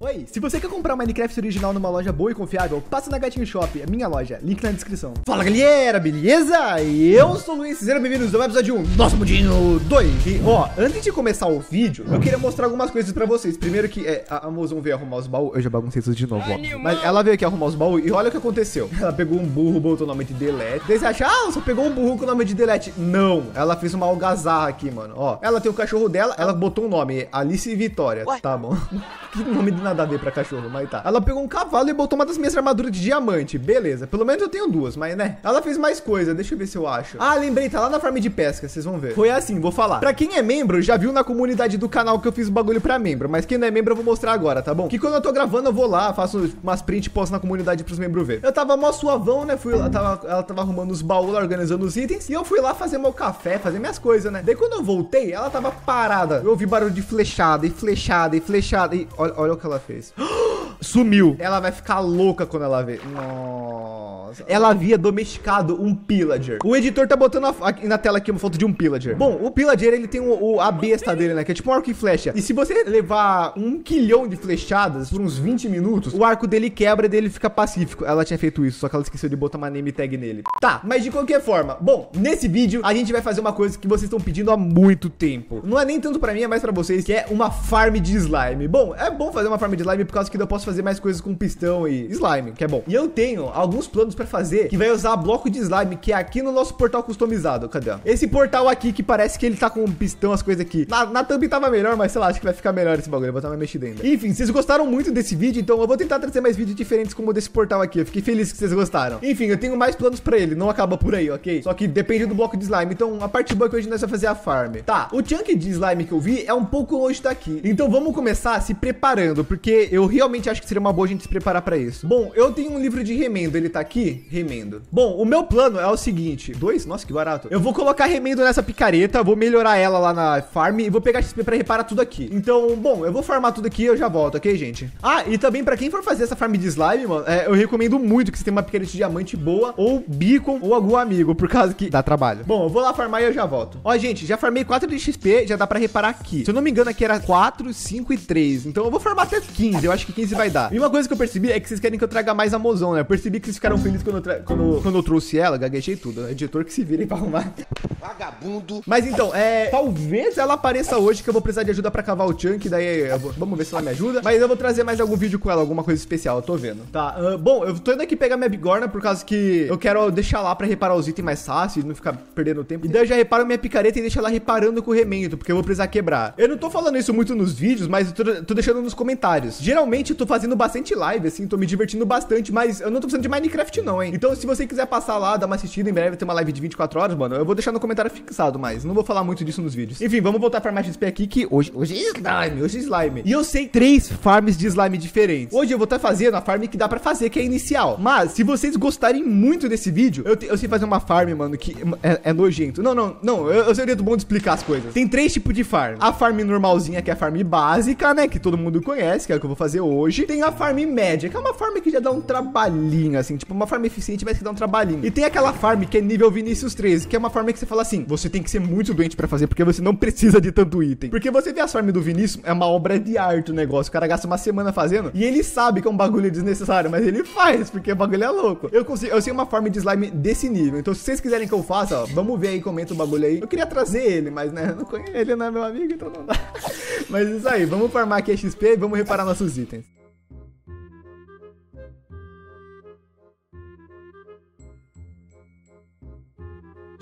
Oi, se você quer comprar Minecraft original numa loja boa e confiável, passa na Gatinho Shop, a minha loja, link na descrição. Fala galera, beleza? Eu sou o Luiz, sejam bem-vindos ao episódio 1, nosso mudinho 2. E ó, antes de começar o vídeo, eu queria mostrar algumas coisas pra vocês. Primeiro que é, a, a mozão veio arrumar os baús, eu já baguncei tudo de novo, ó. Mas ela veio aqui arrumar os baús e olha o que aconteceu. Ela pegou um burro, botou o nome de Delete. Daí você acha, ah, só pegou um burro com o nome de Delete. Não, ela fez uma algazarra aqui, mano. Ó, ela tem o cachorro dela, ela botou um nome, Alice Vitória. Tá bom. que nome de nada a ver pra cachorro mas tá. Ela pegou um cavalo e botou uma das minhas armaduras de diamante. Beleza. Pelo menos eu tenho duas, mas né. Ela fez mais coisa. Deixa eu ver se eu acho. Ah, lembrei, tá lá na farm de pesca. Vocês vão ver. Foi assim, vou falar. Pra quem é membro, já viu na comunidade do canal que eu fiz o bagulho pra membro. Mas quem não é membro, eu vou mostrar agora, tá bom? Que quando eu tô gravando, eu vou lá, faço umas print e posto na comunidade pros membros ver. Eu tava mó suavão, né? Fui lá, tava, ela tava arrumando os baús, organizando os itens. E eu fui lá fazer meu café, fazer minhas coisas, né? Daí quando eu voltei, ela tava parada. Eu ouvi barulho de flechada e flechada e flechada. E olha, olha o que ela fez. Sumiu. Ela vai ficar louca quando ela vê. Nossa. Ela havia domesticado um pillager. O editor tá botando aqui na tela aqui uma foto de um pillager. Bom, o pillager, ele tem o, o, a besta dele, né? Que é tipo um arco e flecha. E se você levar um quilhão de flechadas por uns 20 minutos, o arco dele quebra e dele fica pacífico. Ela tinha feito isso, só que ela esqueceu de botar uma name tag nele. Tá, mas de qualquer forma. Bom, nesse vídeo, a gente vai fazer uma coisa que vocês estão pedindo há muito tempo. Não é nem tanto pra mim, é mais pra vocês, que é uma farm de slime. Bom, é bom fazer uma farm de slime por causa que eu posso fazer mais coisas com pistão e slime, que é bom. E eu tenho alguns planos para fazer que vai usar bloco de slime, que é aqui no nosso portal customizado. Cadê? Esse portal aqui que parece que ele tá com pistão, as coisas aqui. Na, na thumb tava melhor, mas sei lá, acho que vai ficar melhor esse bagulho. Eu vou dar uma mexida ainda. Enfim, vocês gostaram muito desse vídeo, então eu vou tentar trazer mais vídeos diferentes como desse portal aqui. Eu fiquei feliz que vocês gostaram. Enfim, eu tenho mais planos para ele, não acaba por aí, ok? Só que depende do bloco de slime. Então, a parte boa é que hoje nós vamos fazer a farm. Tá, o chunk de slime que eu vi é um pouco longe daqui. Então vamos começar se preparando, eu realmente acho que seria uma boa a gente se preparar para isso. Bom, eu tenho um livro de remendo, ele tá aqui? Remendo. Bom, o meu plano é o seguinte, dois? Nossa, que barato. Eu vou colocar remendo nessa picareta, vou melhorar ela lá na farm e vou pegar XP para reparar tudo aqui. Então, bom, eu vou farmar tudo aqui e eu já volto, ok, gente? Ah, e também para quem for fazer essa farm de slime, mano, é, eu recomendo muito que você tenha uma picareta de diamante boa ou beacon ou algum amigo, por causa que dá trabalho. Bom, eu vou lá farmar e eu já volto. Ó, gente, já farmei 4 de XP, já dá para reparar aqui. Se eu não me engano, aqui era 4, 5 e 3. Então eu vou farmar até 15, eu acho que 15 vai dar. E uma coisa que eu percebi é que vocês querem que eu traga mais a mozão, né? Eu percebi que vocês ficaram felizes quando eu, quando, quando eu trouxe ela, gaguejei tudo. editor que se virem pra arrumar. Vagabundo. Mas então, é. Talvez ela apareça hoje que eu vou precisar de ajuda pra cavar o chunk. Daí vou, vamos ver se ela me ajuda. Mas eu vou trazer mais algum vídeo com ela, alguma coisa especial, eu tô vendo. Tá, uh, bom, eu tô indo aqui pegar minha bigorna por causa que eu quero deixar lá pra reparar os itens mais fácil e não ficar perdendo tempo. E daí eu já reparo minha picareta e deixo ela reparando com o remendo, porque eu vou precisar quebrar. Eu não tô falando isso muito nos vídeos, mas eu tô, tô deixando nos comentários. Geralmente eu tô fazendo bastante live, assim, tô me divertindo bastante, mas eu não tô precisando de Minecraft não, hein? Então se você quiser passar lá, dar uma assistida, em breve ter uma live de 24 horas, mano, eu vou deixar no comentário fixado, mas não vou falar muito disso nos vídeos. Enfim, vamos voltar a farmar XP aqui, que hoje, hoje é slime, hoje é slime. E eu sei três farms de slime diferentes. Hoje eu vou estar fazendo a farm que dá pra fazer, que é inicial. Mas, se vocês gostarem muito desse vídeo, eu, te, eu sei fazer uma farm, mano, que é, é nojento. Não, não, não, eu, eu seria do bom de explicar as coisas. Tem três tipos de farm. A farm normalzinha, que é a farm básica, né, que todo mundo conhece, que é o que eu vou fazer hoje. Tem a farm média, que é uma farm que já dá um trabalhinho, assim, tipo uma farm eficiente, mas que dá um trabalhinho. E tem aquela farm que é nível Vinícius 13, que é uma farm que você fala assim, você tem que ser muito doente para fazer, porque você não precisa de tanto item. Porque você vê a farm do Vinícius, é uma obra de arte o negócio. O cara gasta uma semana fazendo, e ele sabe que é um bagulho desnecessário, mas ele faz, porque o bagulho é louco. Eu consigo, eu sei uma farm de slime desse nível. Então, se vocês quiserem que eu faça, ó, vamos ver aí, comenta o bagulho aí. Eu queria trazer ele, mas né, não conheço, ele não é meu amigo, então não dá. mas isso aí, vamos farmar aqui a XP vamos reparar nossos itens.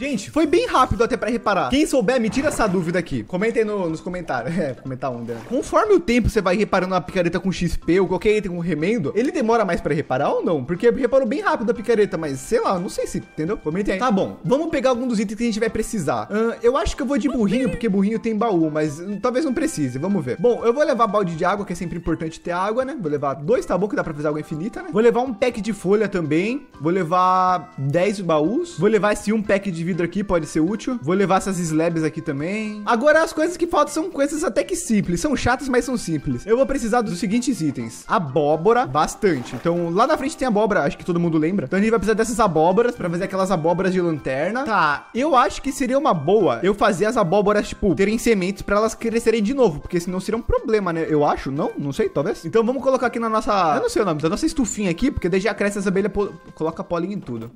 Gente, foi bem rápido até pra reparar. Quem souber, me tira essa dúvida aqui. Comentem no, nos comentários. É, comentar onda. Né? Conforme o tempo você vai reparando a picareta com XP ou qualquer item com remendo, ele demora mais pra reparar ou não? Porque reparou bem rápido a picareta, mas sei lá, não sei se, entendeu? Comentem aí. Tá bom, vamos pegar algum dos itens que a gente vai precisar. Uh, eu acho que eu vou de burrinho, porque burrinho tem baú, mas uh, talvez não precise, vamos ver. Bom, eu vou levar balde de água, que é sempre importante ter água, né? Vou levar dois, tá bom, que dá pra fazer água infinita, né? Vou levar um pack de folha também. Vou levar 10 baús. Vou levar esse um pack de vidro aqui pode ser útil. Vou levar essas slabs aqui também. Agora, as coisas que faltam são coisas até que simples. São chatas, mas são simples. Eu vou precisar dos seguintes itens. Abóbora, bastante. Então, lá na frente tem abóbora, acho que todo mundo lembra. Então, a gente vai precisar dessas abóboras pra fazer aquelas abóboras de lanterna. Tá, eu acho que seria uma boa eu fazer as abóboras, tipo, terem sementes pra elas crescerem de novo. Porque senão seria um problema, né? Eu acho, não? Não sei, talvez. Então, vamos colocar aqui na nossa... Eu não sei o nome, da nossa estufinha aqui, porque daí já cresce essa abelha, coloca pólen em tudo.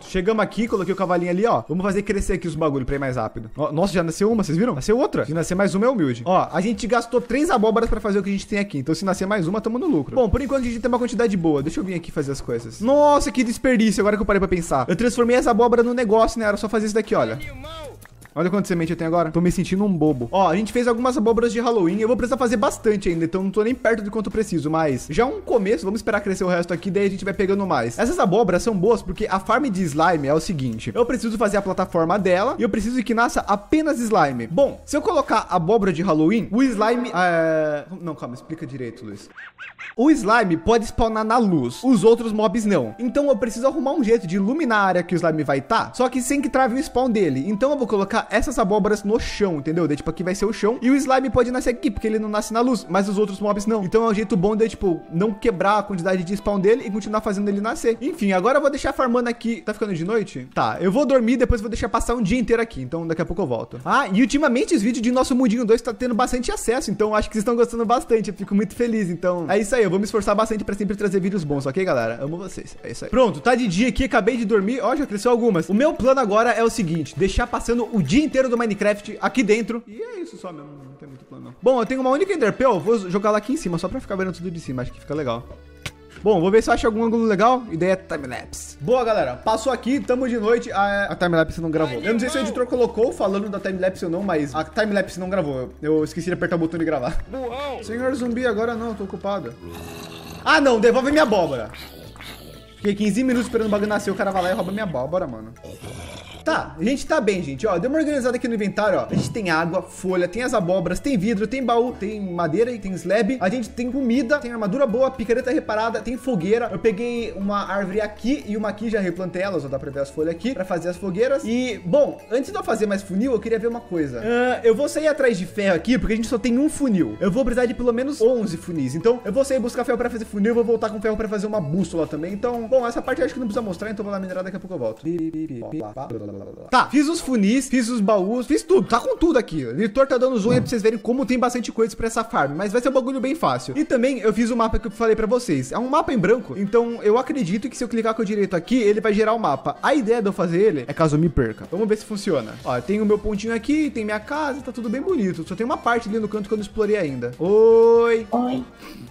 Chegamos aqui, coloquei o cavalinho ali, ó. Vamos fazer crescer aqui os bagulho pra ir mais rápido. Nossa, já nasceu uma, vocês viram? Nasceu outra. Se nascer mais uma, é humilde. Ó, a gente gastou três abóboras pra fazer o que a gente tem aqui. Então, se nascer mais uma, tamo no lucro. Bom, por enquanto a gente tem uma quantidade boa. Deixa eu vir aqui fazer as coisas. Nossa, que desperdício. Agora que eu parei pra pensar. Eu transformei essa abóbora no negócio, né? Era só fazer isso daqui, olha. Olha quanto semente eu tenho agora. Tô me sentindo um bobo. Ó, a gente fez algumas abóboras de Halloween. Eu vou precisar fazer bastante ainda, então não tô nem perto de quanto eu preciso. Mas já um começo, vamos esperar crescer o resto aqui, daí a gente vai pegando mais. Essas abóboras são boas porque a farm de slime é o seguinte. Eu preciso fazer a plataforma dela e eu preciso que nasça apenas slime. Bom, se eu colocar abóbora de Halloween, o slime... É... Não, calma, explica direito, Luiz. O slime pode spawnar na luz, os outros mobs não. Então eu preciso arrumar um jeito de iluminar a área que o slime vai estar, tá, só que sem que trave o spawn dele. Então eu vou colocar essas abóboras no chão, entendeu? Daí, tipo, aqui vai ser o chão. E o slime pode nascer aqui, porque ele não nasce na luz, mas os outros mobs não. Então é um jeito bom de, tipo, não quebrar a quantidade de spawn dele e continuar fazendo ele nascer. Enfim, agora eu vou deixar farmando aqui. Tá ficando de noite? Tá, eu vou dormir, depois vou deixar passar um dia inteiro aqui. Então daqui a pouco eu volto. Ah, e ultimamente os vídeos de nosso Mundinho 2 tá tendo bastante acesso, então acho que vocês estão gostando bastante. Eu fico muito feliz. Então é isso aí, eu vou me esforçar bastante pra sempre trazer vídeos bons, ok, galera? Amo vocês. É isso aí. Pronto, tá de dia aqui, acabei de dormir. Ó, já cresceu algumas. O meu plano agora é o seguinte: deixar passando o dia inteiro do Minecraft aqui dentro. E é isso só mesmo, não tem muito plano não. Bom, eu tenho uma única Enderpearl, vou jogar lá aqui em cima, só pra ficar vendo tudo de cima, acho que fica legal. Bom, vou ver se eu acho algum ângulo legal. Ideia é timelapse. Boa, galera. Passou aqui, tamo de noite. A, a timelapse não gravou. Eu não sei se o editor colocou falando da timelapse ou não, mas a timelapse não gravou. Eu esqueci de apertar o botão de gravar. Senhor zumbi, agora não, tô ocupado. Ah, não, devolve minha abóbora. Fiquei 15 minutos esperando o bagulho nascer, o cara vai lá e rouba minha abóbora, mano. Tá, a gente tá bem, gente, ó, deu uma organizada aqui no inventário, ó, a gente tem água, folha, tem as abóboras, tem vidro, tem baú, tem madeira e tem slab, a gente tem comida, tem armadura boa, picareta reparada, tem fogueira, eu peguei uma árvore aqui e uma aqui, já replantei elas, ó, dá pra ver as folhas aqui, pra fazer as fogueiras, e, bom, antes de eu fazer mais funil, eu queria ver uma coisa, uh, eu vou sair atrás de ferro aqui, porque a gente só tem um funil, eu vou precisar de pelo menos 11 funis, então eu vou sair buscar ferro pra fazer funil, vou voltar com ferro pra fazer uma bússola também, então, bom, essa parte eu acho que não precisa mostrar, então vou lá minerar, daqui a pouco eu volto. Tá, fiz os funis, fiz os baús, fiz tudo. Tá com tudo aqui. O editor tá dando zoom aí pra vocês verem como tem bastante coisa pra essa farm. Mas vai ser um bagulho bem fácil. E também eu fiz o mapa que eu falei pra vocês. É um mapa em branco. Então eu acredito que se eu clicar com o direito aqui, ele vai gerar o mapa. A ideia de eu fazer ele é caso eu me perca. Vamos ver se funciona. Ó, tem o meu pontinho aqui, tem minha casa, tá tudo bem bonito. Só tem uma parte ali no canto que eu não explorei ainda. Oi. Oi.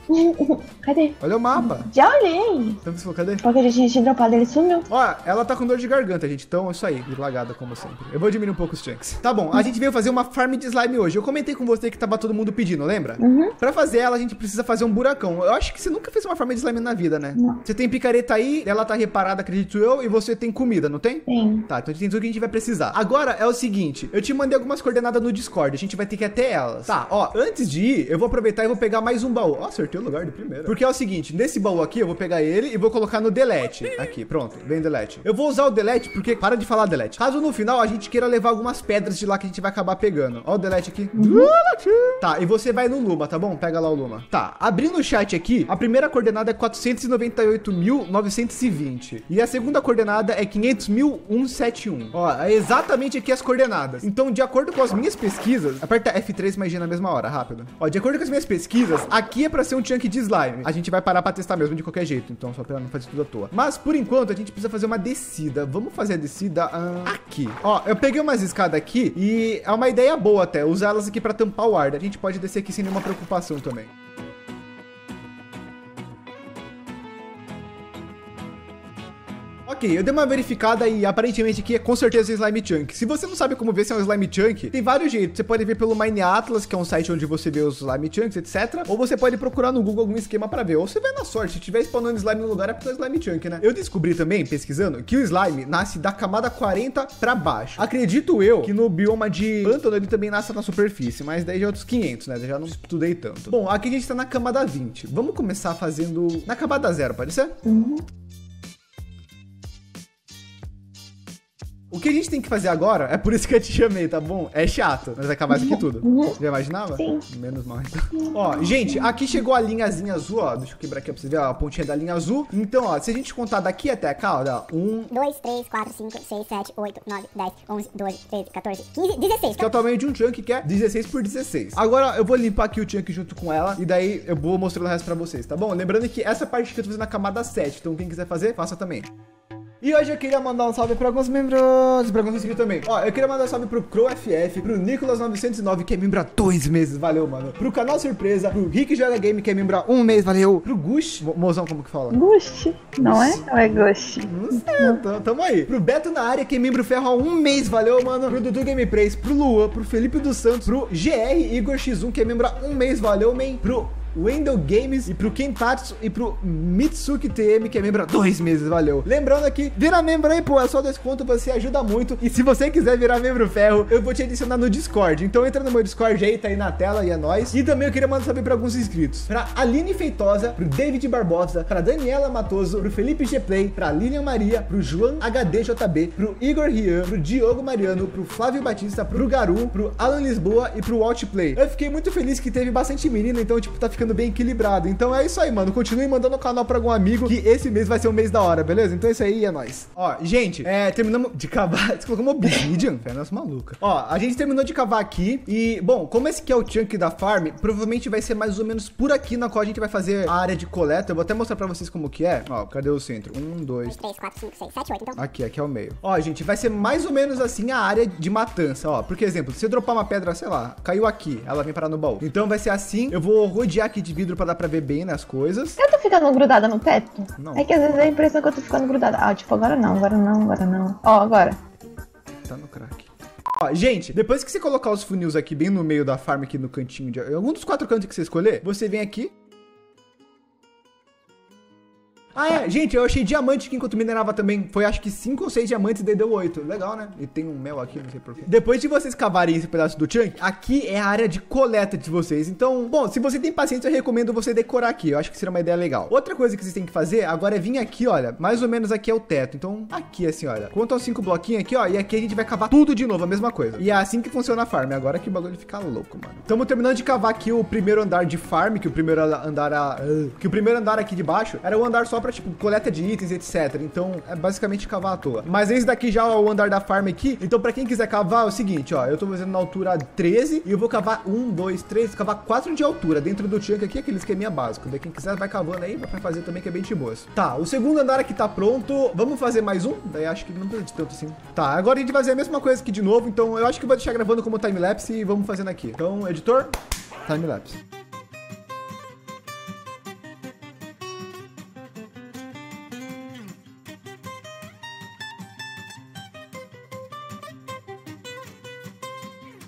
Cadê? Olha o mapa. Já olhei. Então cadê? Porque a gente tinha dropado, ele sumiu. Ó, ela tá com dor de garganta, gente. Então é isso aí. E lagada como sempre. Eu vou diminuir um pouco os chunks. Tá bom, a gente veio fazer uma farm de slime hoje. Eu comentei com você que tava todo mundo pedindo, lembra? Uhum. Pra fazer ela, a gente precisa fazer um buracão. Eu acho que você nunca fez uma farm de slime na vida, né? Não. Você tem picareta aí, ela tá reparada, acredito eu, e você tem comida, não tem? Tem. Tá, então a gente tem tudo que a gente vai precisar. Agora é o seguinte, eu te mandei algumas coordenadas no Discord, a gente vai ter que ir até elas. Tá, ó, antes de ir, eu vou aproveitar e vou pegar mais um baú. Ó, acertei o lugar de primeira. Porque é o seguinte, nesse baú aqui, eu vou pegar ele e vou colocar no delete. Aqui, pronto, vem delete. Eu vou usar o delete porque, para de falar delete. Caso no final a gente queira levar algumas pedras de lá que a gente vai acabar pegando. Ó o delete aqui. Tá, e você vai no Luma, tá bom? Pega lá o Luma. Tá, abrindo o chat aqui, a primeira coordenada é 498.920. E a segunda coordenada é 500.171. Ó, é exatamente aqui as coordenadas. Então, de acordo com as minhas pesquisas, aperta F3 mais G na mesma hora, rápido. Ó, de acordo com as minhas pesquisas, aqui é pra ser um chunk de slime. A gente vai parar pra testar mesmo de qualquer jeito, então só pra não fazer tudo à toa. Mas, por enquanto, a gente precisa fazer uma descida. Vamos fazer a descida ah, aqui. Ó, eu peguei umas escadas aqui e é uma ideia boa até, usar elas aqui pra tampar o ar. A gente pode descer aqui sem nenhuma preocupação também. Ok, eu dei uma verificada e aparentemente aqui é com certeza Slime Chunk. Se você não sabe como ver se é um Slime Chunk, tem vários jeitos. Você pode ver pelo Mine Atlas, que é um site onde você vê os Slime Chunks, etc. Ou você pode procurar no Google algum esquema para ver. Ou você vê na sorte, se tiver spawnando slime no lugar é porque é Slime Chunk, né? Eu descobri também, pesquisando, que o slime nasce da camada 40 para baixo. Acredito eu que no bioma de pântano ele também nasce na superfície, mas daí já é outros 500, né? Eu já não estudei tanto. Bom, aqui a gente tá na camada 20. Vamos começar fazendo na camada 0, pode ser? Uhum. O que a gente tem que fazer agora, é por isso que eu te chamei, tá bom? É chato, mas vai acabar isso aqui tudo. Uhum. Já imaginava? Sim. Menos mal, então. ó, gente, aqui chegou a linhazinha azul, ó. Deixa eu quebrar aqui pra vocês verem, ó, a pontinha da linha azul. Então, ó, se a gente contar daqui até cá, ó, dá um, 2, 3, 4, 5, 6, 7, 8, 9, 10, 11, 12, 13, 14, 15, 16. que é o tamanho de um chunk, que é 16 por 16. Agora eu vou limpar aqui o chunk junto com ela, e daí eu vou mostrando o resto pra vocês, tá bom? Lembrando que essa parte que eu tô fazendo na camada 7, então quem quiser fazer, faça também. E hoje eu queria mandar um salve para alguns membros, para alguns inscritos também. Ó, eu queria mandar um salve pro CrowFF, pro Nicolas909, que é membro há dois meses, valeu, mano. Pro Canal Surpresa, pro Rick Joga Game, que é membro há um mês, valeu. Pro Gush, Mo- mozão, como que fala? Guste, não é? Ou é Guste? Não sei, tamo, tamo aí. Pro Beto na área, que é membro ferro há um mês, valeu, mano. Pro Dudu Gameplays, pro Luan, pro Felipe dos Santos, pro GR Igor X1, que é membro há um mês, valeu, man. Pro Wendell Games e pro Kentatsu e pro Mitsuki TM, que é membro há dois meses, valeu. Lembrando aqui, vira membro aí, pô, é só desconto, você ajuda muito. E se você quiser virar membro ferro, eu vou te adicionar no Discord. Então entra no meu Discord aí, tá aí na tela e é nóis. E também eu queria mandar saber pra alguns inscritos. Pra Aline Feitosa, pro David Barbosa, pra Daniela Matoso, pro Felipe G Play, pra Lilian Maria, pro João HDJB, pro Igor Rian, pro Diogo Mariano, pro Flávio Batista, pro Garu, pro Alan Lisboa e pro Outplay. Eu fiquei muito feliz que teve bastante menina, então, tipo, tá ficando bem equilibrado. Então é isso aí, mano. Continue mandando o canal pra algum amigo que esse mês vai ser um mês da hora, beleza? Então é isso aí, é nóis. Ó, gente, é, terminamos de cavar. Você colocou uma obsidian? Pernas maluca. Ó, a gente terminou de cavar aqui. E, bom, como esse aqui é o chunk da farm, provavelmente vai ser mais ou menos por aqui na qual a gente vai fazer a área de coleta. Eu vou até mostrar pra vocês como que é. Ó, cadê o centro? Um, dois, 3, 4, 5, 6, 7, 8, então. Aqui, aqui é o meio. Ó, gente, vai ser mais ou menos assim a área de matança, ó. Porque, exemplo, se eu dropar uma pedra, sei lá, caiu aqui, ela vem parar no baú. Então vai ser assim. Eu vou rodear aqui de vidro pra dar pra ver bem nas coisas. Eu tô ficando grudada no teto? Não. É que às vezes dá a impressão que eu tô ficando grudada. Ah, tipo, agora não, agora não, agora não. Ó, agora. Tá no crack. Ó, gente, depois que você colocar os funis aqui bem no meio da farm, aqui no cantinho de algum dos quatro cantos que você escolher, você vem aqui. Ah, é, gente, eu achei diamante aqui enquanto minerava também. Foi acho que 5 ou 6 diamantes e deu 8. Legal, né? E tem um mel aqui, não sei porquê. Depois de vocês cavarem esse pedaço do chunk, aqui é a área de coleta de vocês. Então, bom, se você tem paciência, eu recomendo você decorar aqui. Eu acho que seria uma ideia legal. Outra coisa que vocês têm que fazer agora é vir aqui, olha. Mais ou menos aqui é o teto. Então, aqui assim, olha. Conta os 5 bloquinhos aqui, ó. E aqui a gente vai cavar tudo de novo, a mesma coisa. E é assim que funciona a farm. Agora que o bagulho fica louco, mano. Estamos terminando de cavar aqui o primeiro andar de farm, que o primeiro andar. a- que o primeiro andar aqui de baixo era o andar só pra, tipo, coleta de itens, etc. Então, é basicamente cavar à toa. Mas esse daqui já é o andar da farm aqui. Então, pra quem quiser cavar, é o seguinte, ó. Eu tô fazendo na altura 13 e eu vou cavar 1, 2, 3, cavar 4 de altura dentro do chunk aqui, aquele esqueminha básico. Daí quem quiser vai cavando aí, pra fazer também, que é bem de boas. Tá, o segundo andar aqui tá pronto. Vamos fazer mais um? Daí acho que não de tanto assim. Tá, agora a gente vai fazer a mesma coisa aqui de novo. Então, eu acho que vou deixar gravando como timelapse e vamos fazendo aqui. Então, editor, timelapse.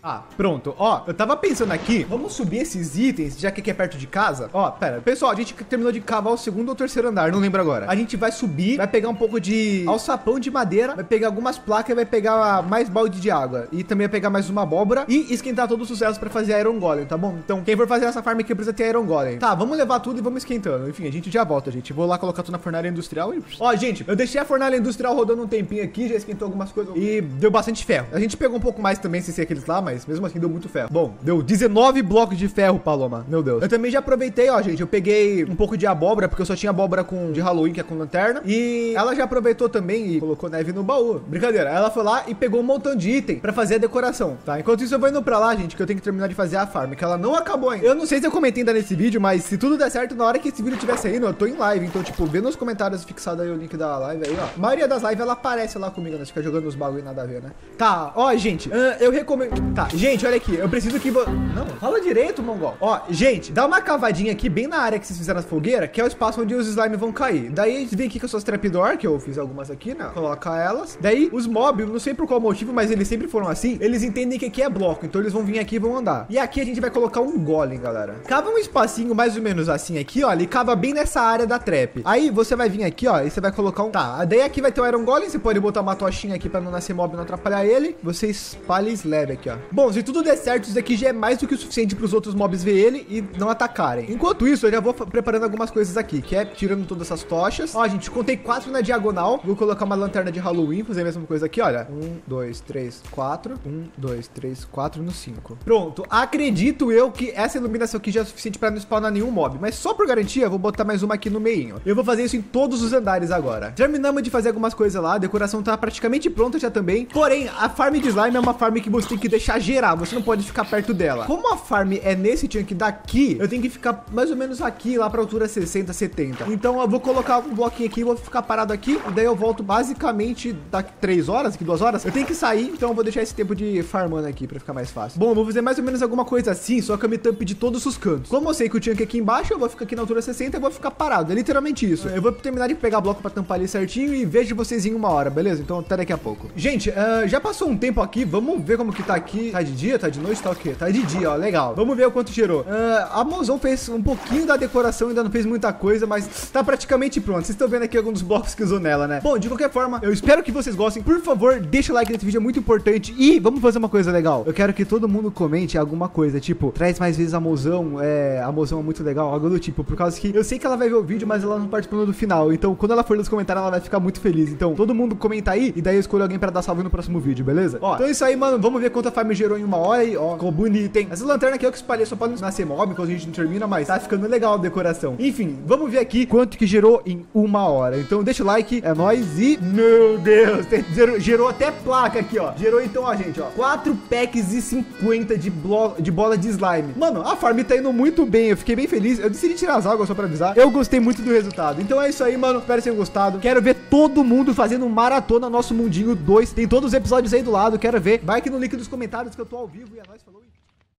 Ah, pronto. Ó, eu tava pensando aqui, vamos subir esses itens, já que aqui é perto de casa. Ó, pera. Pessoal, a gente terminou de cavar o segundo ou terceiro andar, não lembro agora. A gente vai subir, vai pegar um pouco de alçapão de madeira, vai pegar algumas placas vai pegar mais balde de água. E também vai pegar mais uma abóbora e esquentar todos os ferros pra fazer Iron Golem, tá bom? Então, quem for fazer essa farm aqui precisa ter Iron Golem. Tá, vamos levar tudo e vamos esquentando. Enfim, a gente já volta, gente. Vou lá colocar tudo na fornalha industrial e... Ó, gente, eu deixei a fornalha industrial rodando um tempinho aqui, já esquentou algumas coisas e deu bastante ferro. A gente pegou um pouco mais também, sem ser aqueles lá, mas mesmo assim deu muito ferro. Bom, deu 19 blocos de ferro, Paloma. Meu Deus. Eu também já aproveitei, ó, gente. Eu peguei um pouco de abóbora, porque eu só tinha abóbora com de Halloween, que é com lanterna. E ela já aproveitou também e colocou neve no baú. Brincadeira. Ela foi lá e pegou um montão de item pra fazer a decoração, tá? Enquanto isso, eu vou indo pra lá, gente, que eu tenho que terminar de fazer a farm, que ela não acabou ainda. Eu não sei se eu comentei ainda nesse vídeo, mas se tudo der certo, na hora que esse vídeo estiver saindo, eu tô em live. Então, tipo, vê nos comentários fixado aí o link da live aí, ó. A maioria das lives, ela aparece lá comigo, né? Fica jogando os bagulho nada a ver, né? Tá, ó, gente, eu recomendo... Tá, Tá, gente, olha aqui. Eu preciso que... vo- Não, fala direito, mongol. Ó, gente, dá uma cavadinha aqui bem na área que vocês fizeram as fogueiras, que é o espaço onde os slime vão cair. Daí vem aqui com as suas trapdoor, que eu fiz algumas aqui, né? Coloca elas. Daí os mobs, não sei por qual motivo, mas eles sempre foram assim. Eles entendem que aqui é bloco, então eles vão vir aqui e vão andar. E aqui a gente vai colocar um golem, galera. Cava um espacinho mais ou menos assim aqui, ó. Ele cava bem nessa área da trap. Aí você vai vir aqui, ó, e você vai colocar um... Tá, daí aqui vai ter o Iron Golem, você pode botar uma tochinha aqui pra não nascer mob e não atrapalhar ele. Você espalha slab aqui, ó. Bom, se tudo der certo, isso daqui já é mais do que o suficiente pros outros mobs ver ele e não atacarem. Enquanto isso, eu já vou preparando algumas coisas aqui, que é tirando todas essas tochas. Ó, gente, contei quatro na diagonal. Vou colocar uma lanterna de Halloween, fazer a mesma coisa aqui, olha. Um, dois, três, quatro. Um, dois, três, quatro no cinco. Pronto. Acredito eu que essa iluminação aqui já é suficiente pra não spawnar nenhum mob. Mas só por garantia, vou botar mais uma aqui no meio. Eu vou fazer isso em todos os andares agora. Terminamos de fazer algumas coisas lá. A decoração tá praticamente pronta já também. Porém, a farm de slime é uma farm que você tem que deixar gerar. Você não pode ficar perto dela. Como a farm é nesse chunk daqui, eu tenho que ficar mais ou menos aqui, lá pra altura 60, 70. Então eu vou colocar um bloquinho aqui, vou ficar parado aqui. E daí eu volto basicamente daqui 3 horas, daqui 2 horas. Eu tenho que sair, então eu vou deixar esse tempo de farmando aqui pra ficar mais fácil. Bom, eu vou fazer mais ou menos alguma coisa assim, só que eu me tampe de todos os cantos. Como eu sei que o chunk é aqui embaixo, eu vou ficar aqui na altura 60 e vou ficar parado. É literalmente isso. Eu vou terminar de pegar bloco pra tampar ali certinho e vejo vocês em uma hora, beleza? Então até daqui a pouco. Gente, ah, já passou um tempo aqui, vamos ver como que tá aqui. Tá de dia, tá de noite, tá o quê? Tá de dia, ó, legal. Vamos ver o quanto gerou. Ah, a Mozão fez um pouquinho da decoração, ainda não fez muita coisa, mas tá praticamente pronto. Vocês estão vendo aqui alguns blocos que usou nela, né? Bom, de qualquer forma, eu espero que vocês gostem. Por favor, deixa o like nesse vídeo, é muito importante. E vamos fazer uma coisa legal. Eu quero que todo mundo comente alguma coisa, tipo, traz mais vezes a Mozão, é, a Mozão é muito legal, algo do tipo, por causa que eu sei que ela vai ver o vídeo, mas ela não participou do final. Então, quando ela for nos comentários, ela vai ficar muito feliz. Então, todo mundo comenta aí e daí eu escolho alguém pra dar salve no próximo vídeo, beleza? Ó, então é isso aí, mano. Vamos ver quanta farm gerou em uma hora aí. Ó, ficou bonito, hein? Essa lanterna aqui eu que espalhei só pode nascer mob enquanto a gente não termina, mas tá ficando legal a decoração. Enfim, vamos ver aqui quanto que gerou em uma hora. Então, deixa o like, é nóis e... Meu Deus, tem- gerou, gerou até placa aqui, ó. Gerou então, ó, gente, ó. 4 packs e 50 de, blo de bola de slime. Mano, a farm tá indo muito bem. Eu fiquei bem feliz. Eu decidi tirar as águas só pra avisar. Eu gostei muito do resultado. Então é isso aí, mano. Espero que tenham gostado. Quero ver todo mundo fazendo maratona Nosso Mundinho 2. Tem todos os episódios aí do lado. Quero ver. Vai aqui no link dos comentários que eu tô ao vivo. E é nóis, falou.